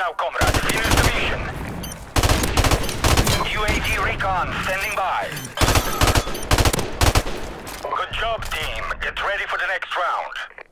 now, comrade. Finish the mission. UAV recon standing by. Good job, team. Get ready for the next round.